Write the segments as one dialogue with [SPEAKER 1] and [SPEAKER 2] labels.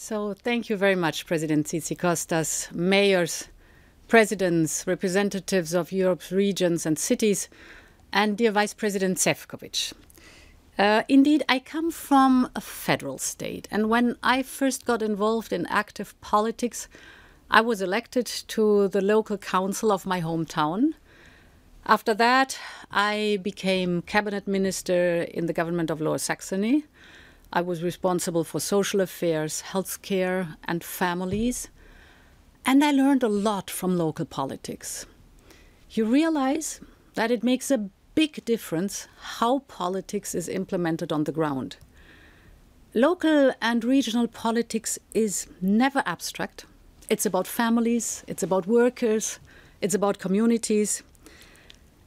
[SPEAKER 1] So thank you very much, President Tzitzikostas, mayors, presidents, representatives of Europe's regions and cities, and dear Vice President Sefcovic. Uh, indeed, I come from a federal state, and when I first got involved in active politics, I was elected to the local council of my hometown. After that, I became cabinet minister in the government of Lower Saxony. I was responsible for social affairs, healthcare, and families. And I learned a lot from local politics. You realize that it makes a big difference how politics is implemented on the ground. Local and regional politics is never abstract. It's about families, it's about workers, it's about communities,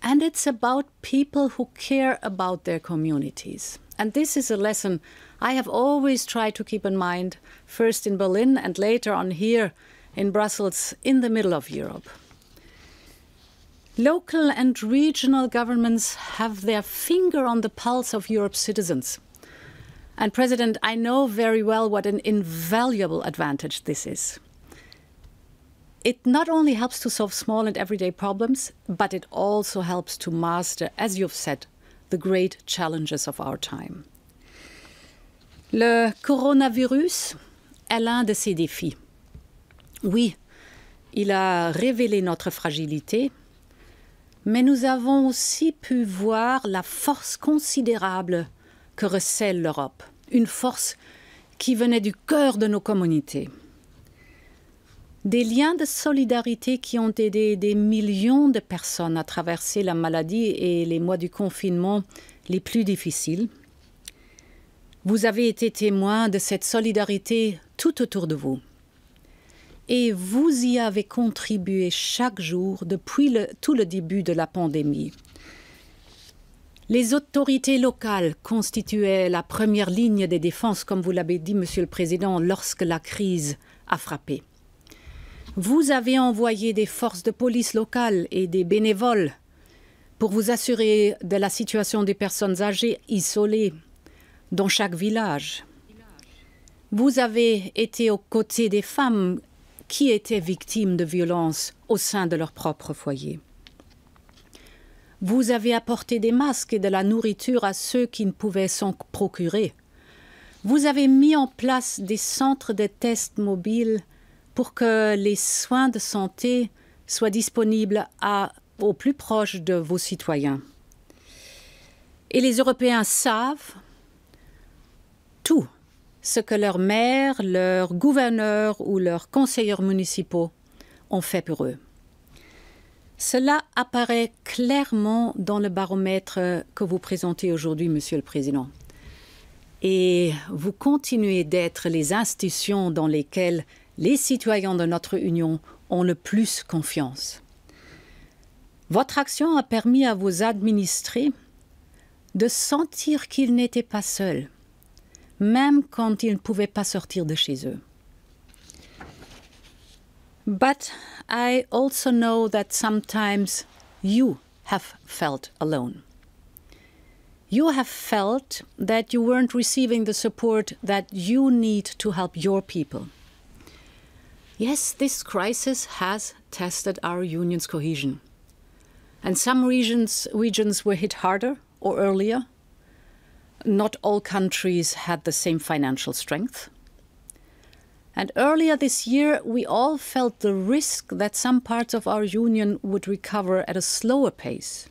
[SPEAKER 1] and it's about people who care about their communities. And this is a lesson I have always tried to keep in mind, first in Berlin and later on here in Brussels, in the middle of Europe. Local and regional governments have their finger on the pulse of Europe's citizens. And, President, I know very well what an invaluable advantage this is. It not only helps to solve small and everyday problems, but it also helps to master, as you've said, the great challenges of our time. Le coronavirus est l'un de ces défis. Oui, il a révélé notre fragilité, mais nous avons aussi pu voir la force considérable que recèle l'Europe, une force qui venait du cœur de nos communautés. Des liens de solidarité qui ont aidé des millions de personnes à traverser la maladie et les mois du confinement les plus difficiles. Vous avez été témoin de cette solidarité tout autour de vous. Et vous y avez contribué chaque jour depuis le, tout le début de la pandémie. Les autorités locales constituaient la première ligne de défense, comme vous l'avez dit, Monsieur le Président, lorsque la crise a frappé. Vous avez envoyé des forces de police locales et des bénévoles pour vous assurer de la situation des personnes âgées isolées dans chaque village. Vous avez été aux côtés des femmes qui étaient victimes de violences au sein de leur propre foyer. Vous avez apporté des masques et de la nourriture à ceux qui ne pouvaient s'en procurer. Vous avez mis en place des centres de tests mobiles pour que les soins de santé soient disponibles à, au plus proche de vos citoyens. Et les Européens savent tout ce que leurs maires, leurs gouverneurs ou leurs conseillers municipaux ont fait pour eux. Cela apparaît clairement dans le baromètre que vous présentez aujourd'hui, Monsieur le Président. Et vous continuez d'être les institutions dans lesquelles les citoyens de notre Union ont le plus confiance. Votre action a permis à vos administrés de sentir qu'ils n'étaient pas seuls même quand ils ne pouvaient pas sortir de chez eux. But I also know that sometimes you have felt alone. You have felt that you weren't receiving the support that you need to help your people. Yes, this crisis has tested our union's cohesion. And some regions, regions were hit harder or earlier, not all countries had the same financial strength. And earlier this year, we all felt the risk that some parts of our union would recover at a slower pace,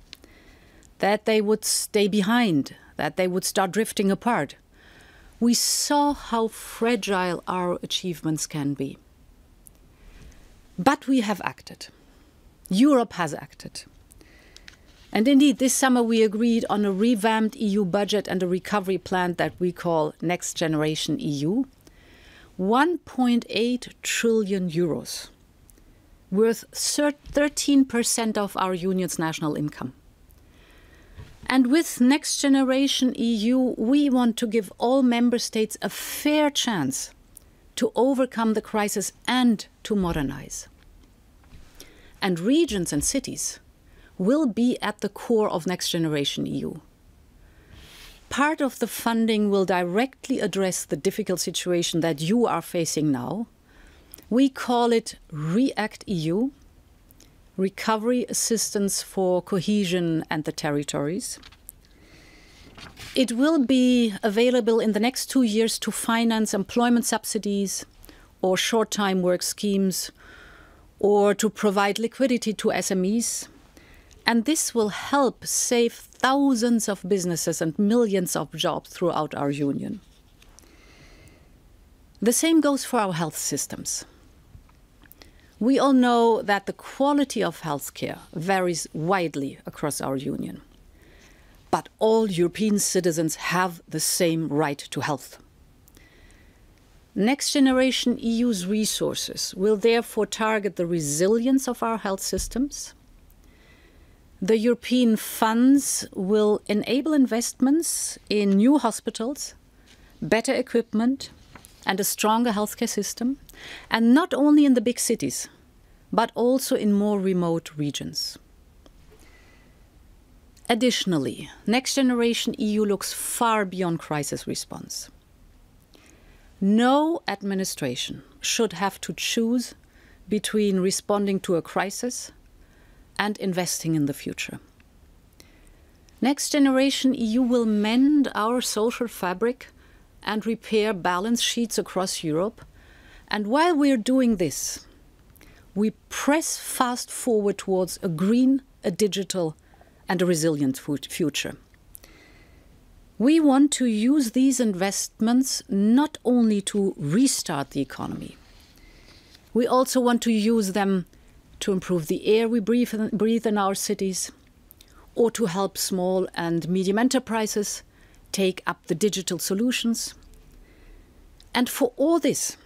[SPEAKER 1] that they would stay behind, that they would start drifting apart. We saw how fragile our achievements can be. But we have acted. Europe has acted. And indeed, this summer we agreed on a revamped EU budget and a recovery plan that we call Next Generation EU. 1.8 trillion euros, worth 13% of our union's national income. And with Next Generation EU, we want to give all member states a fair chance to overcome the crisis and to modernize. And regions and cities will be at the core of Next Generation EU. part of the funding will directly address the difficult situation that you are facing now. We call it REACT EU, Recovery Assistance for Cohesion and the Territories. It will be available in the next two years to finance employment subsidies or short time work schemes or to provide liquidity to SMEs. And this will help save thousands of businesses and millions of jobs throughout our union. The same goes for our health systems. We all know that the quality of healthcare varies widely across our union. But all European citizens have the same right to health. Next Generation EU's resources will therefore target the resilience of our health systems. The European funds will enable investments in new hospitals, better equipment, and a stronger healthcare system, and not only in the big cities, but also in more remote regions. Additionally, Next Generation EU looks far beyond crisis response. No administration should have to choose between responding to a crisis and investing in the future. Next Generation EU will mend our social fabric and repair balance sheets across Europe. And while we're doing this, we press fast forward towards a green, a digital, and a resilient future. We want to use these investments not only to restart the economy, we also want to use them to improve the air we breathe, in our cities, or to help small and medium enterprises take up the digital solutions. And for all this,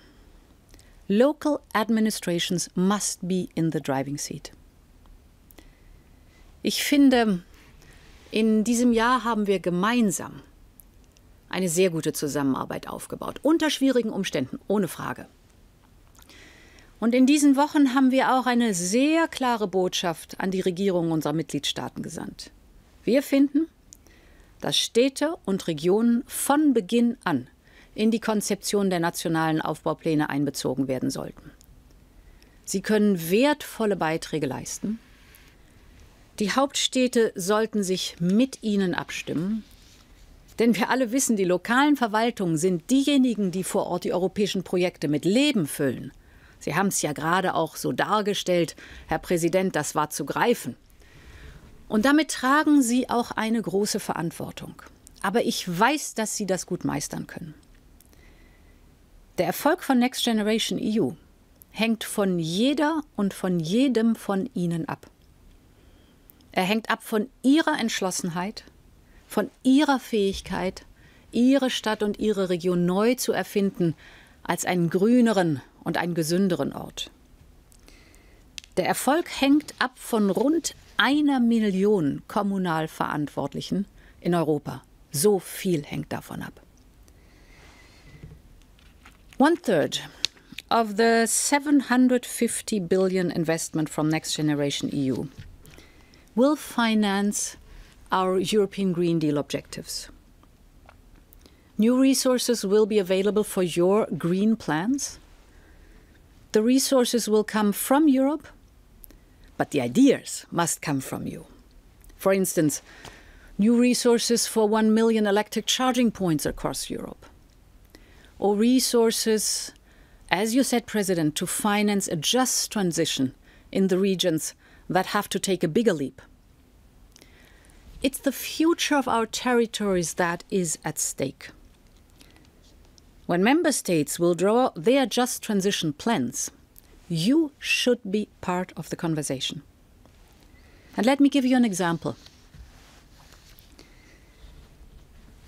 [SPEAKER 1] local administrations must be in the driving seat. Ich finde, In diesem Jahr haben wir gemeinsam eine sehr gute Zusammenarbeit aufgebaut, unter schwierigen Umständen, ohne Frage. Und in diesen Wochen haben wir auch eine sehr klare Botschaft an die Regierungen unserer Mitgliedstaaten gesandt. Wir finden, dass Städte und Regionen von Beginn an in die Konzeption der nationalen Aufbaupläne einbezogen werden sollten. Sie können wertvolle Beiträge leisten, Die Hauptstädte sollten sich mit ihnen abstimmen. Denn wir alle wissen, die lokalen Verwaltungen sind diejenigen, die vor Ort die europäischen Projekte mit Leben füllen. Sie haben es ja gerade auch so dargestellt, Herr Präsident, das war zu greifen. Und damit tragen Sie auch eine große Verantwortung. Aber ich weiß, dass Sie das gut meistern können. Der Erfolg von Next Generation EU hängt von jeder und von jedem von Ihnen ab. Er hängt ab von ihrer Entschlossenheit, von ihrer Fähigkeit, ihre Stadt und ihre Region neu zu erfinden als einen grüneren und einen gesünderen Ort. Der Erfolg hängt ab von rund einer Million Kommunalverantwortlichen in Europa. So viel hängt davon ab. One third of the 750 billion investment from Next Generation EU will finance our European Green Deal objectives. New resources will be available for your green plans. The resources will come from Europe, but the ideas must come from you. For instance, new resources for 1 million electric charging points across Europe, or resources, as you said, President, to finance a just transition in the regions that have to take a bigger leap. It's the future of our territories that is at stake. When member states will draw their just transition plans, you should be part of the conversation. And let me give you an example.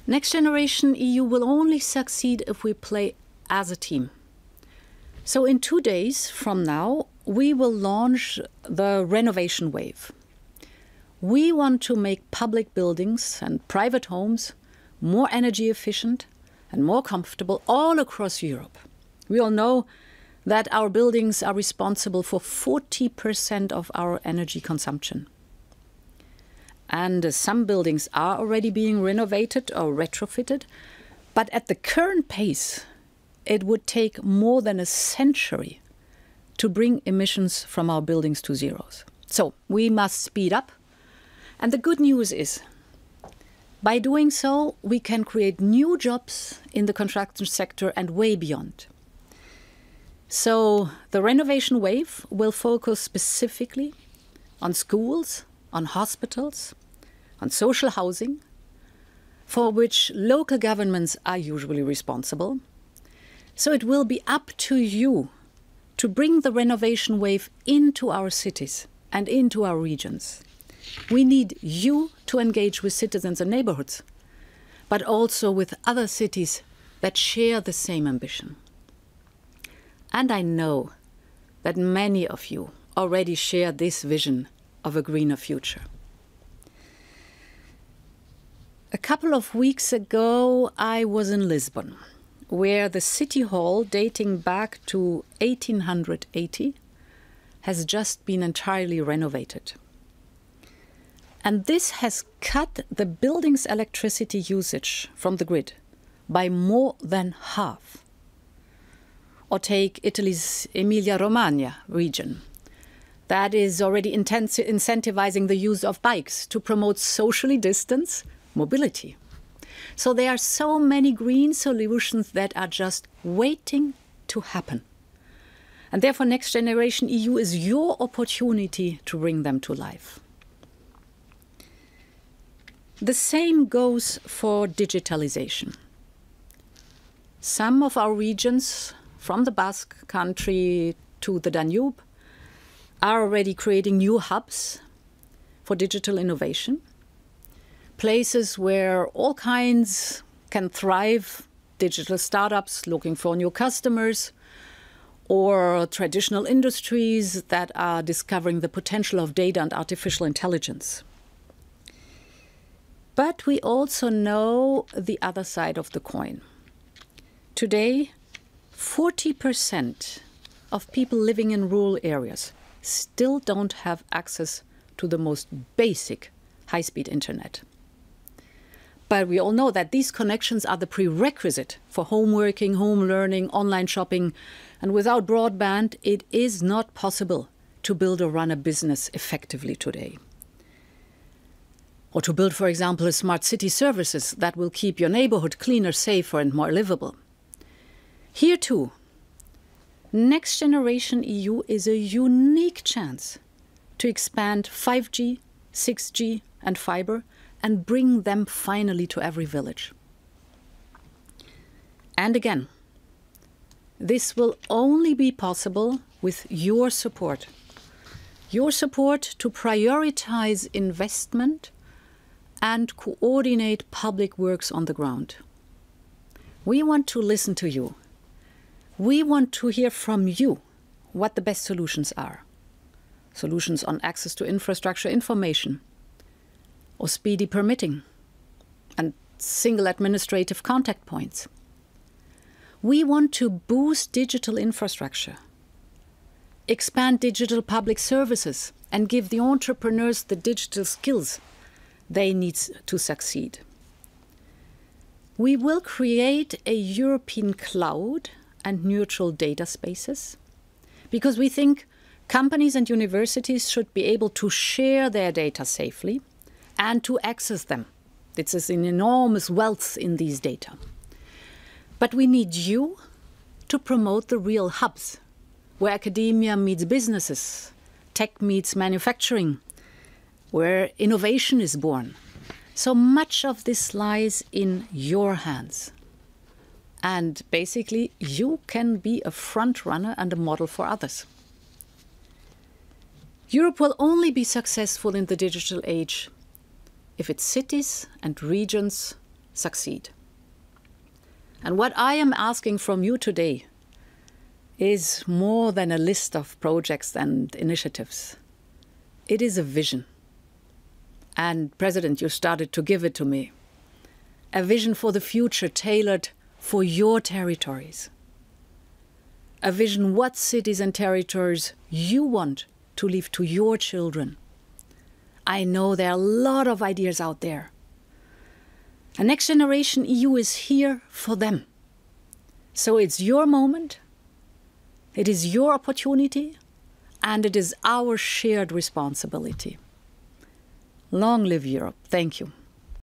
[SPEAKER 1] Next Generation EU will only succeed if we play as a team. So, in two days from now, we will launch the renovation wave. We want to make public buildings and private homes more energy efficient and more comfortable all across Europe. We all know that our buildings are responsible for 40% of our energy consumption. and some buildings are already being renovated or retrofitted. But at the current pace, it would take more than a century to bring emissions from our buildings to zeros. So we must speed up. And the good news is, by doing so, we can create new jobs in the construction sector and way beyond. So the renovation wave will focus specifically on schools, on hospitals, on social housing, for which local governments are usually responsible. So it will be up to you to bring the renovation wave into our cities and into our regions. We need you to engage with citizens and neighborhoods, but also with other cities that share the same ambition. And I know that many of you already share this vision of a greener future. A couple of weeks ago, I was in Lisbon, where the city hall, dating back to 1880, has just been entirely renovated. And this has cut the building's electricity usage from the grid by more than half. Or take Italy's Emilia Romagna region. That is already incentivizing the use of bikes to promote socially distanced mobility. So there are so many green solutions that are just waiting to happen. And therefore, Next Generation EU is your opportunity to bring them to life. The same goes for digitalization. Some of our regions, from the Basque country to the Danube, are already creating new hubs for digital innovation places where all kinds can thrive digital startups looking for new customers, or traditional industries that are discovering the potential of data and artificial intelligence. But we also know the other side of the coin. Today, 40% of people living in rural areas still don't have access to the most basic high speed internet. But we all know that these connections are the prerequisite for home working, home learning, online shopping. And without broadband, it is not possible to build or run a business effectively today. Or to build, for example, a smart city services that will keep your neighborhood cleaner, safer, and more livable. Here, too, Next Generation EU is a unique chance to expand 5G, 6G, and fiber and bring them finally to every village. And again, this will only be possible with your support. Your support to prioritize investment and coordinate public works on the ground. We want to listen to you. We want to hear from you what the best solutions are. Solutions on access to infrastructure information, or speedy permitting and single administrative contact points. We want to boost digital infrastructure, expand digital public services, and give the entrepreneurs the digital skills they need to succeed. We will create a European cloud and neutral data spaces because we think companies and universities should be able to share their data safely and to access them. This is an enormous wealth in these data. But we need you to promote the real hubs where academia meets businesses, tech meets manufacturing, where innovation is born. So much of this lies in your hands. And basically, you can be a front runner and a model for others. Europe will only be successful in the digital age if its cities and regions succeed. And what I am asking from you today is more than a list of projects and initiatives. It is a vision. And, President, you started to give it to me. A vision for the future tailored for your territories. A vision what cities and territories you want to leave to your children I know there are a lot of ideas out there. A Next Generation EU is here for them. So it's your moment, it is your opportunity, and it is our shared responsibility. Long live Europe. Thank you.